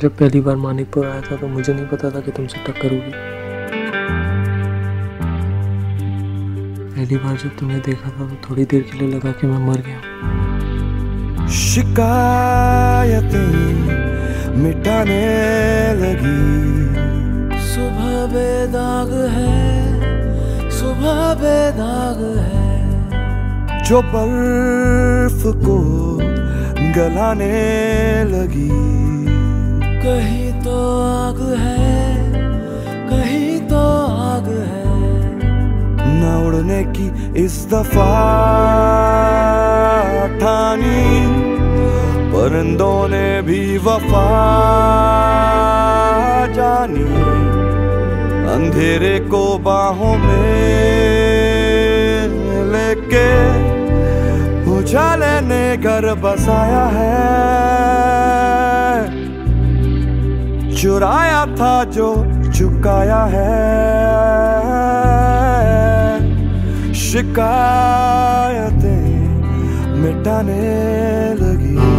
जब पहली बार मानिकपुर आया था तो मुझे नहीं पता था कि तुमसे टक्कर होगी। पहली बार जब तुम्हें देखा था तो थोड़ी देर के लिए लगा कि मैं मर गया शिकायतें मिटाने लगी। सुबह बेदाग है सुबह बेदाग है। जो बर्फ़ को गलाने लगी। कहीं तो आग है, कहीं तो आग है। न उड़ने की इस दफ़ा ठानी, परिंदों ने भी वफा जानी। अंधेरे को बाहों में लेके उजाले ने घर बसाया है। चुराया था जो चुकाया है। शिकायतें मिटाने लगी।